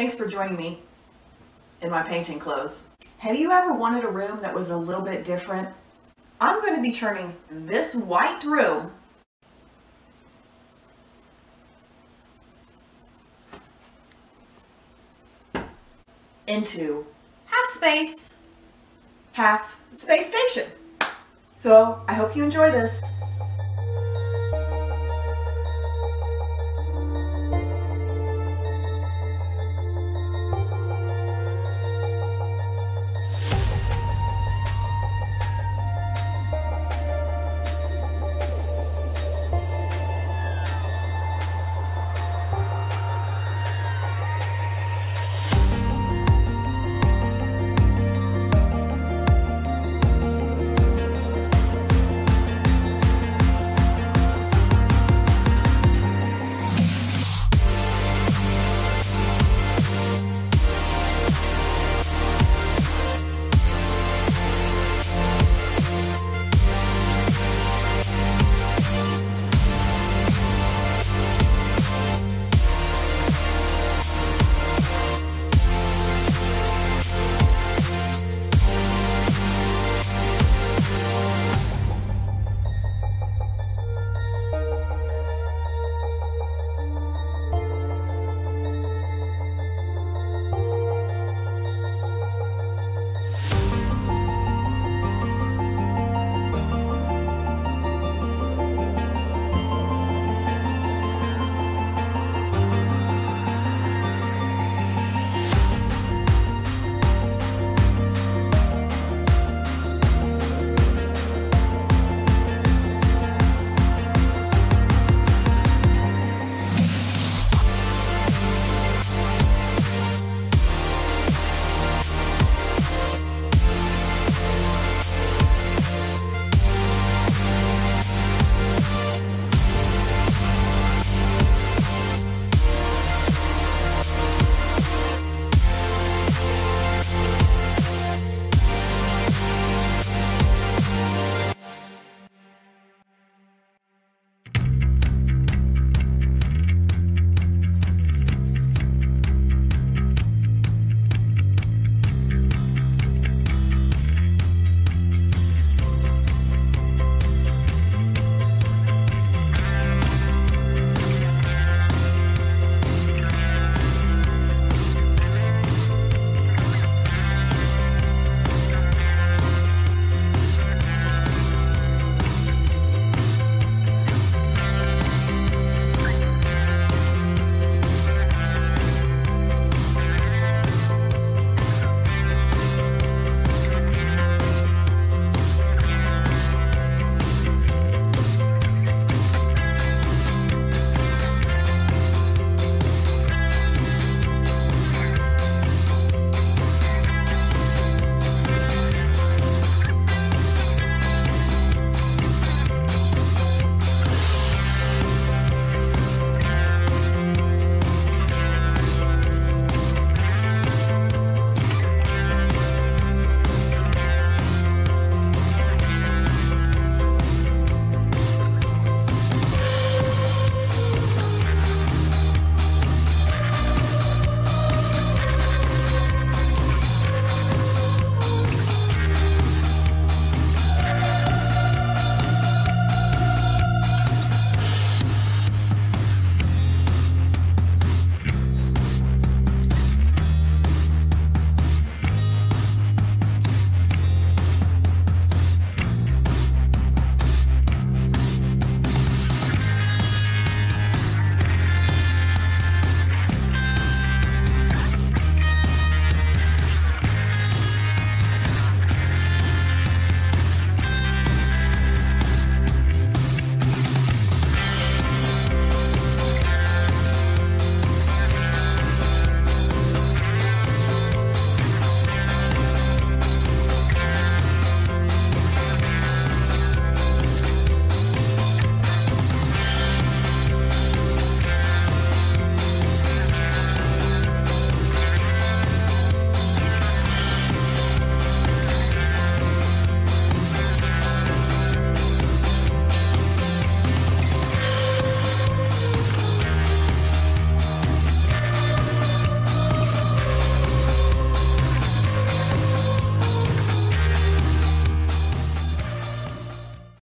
Thanks for joining me in my painting clothes. Have you ever wanted a room that was a little bit different? I'm going to be turning this white room into half space, half space station. So I hope you enjoy this.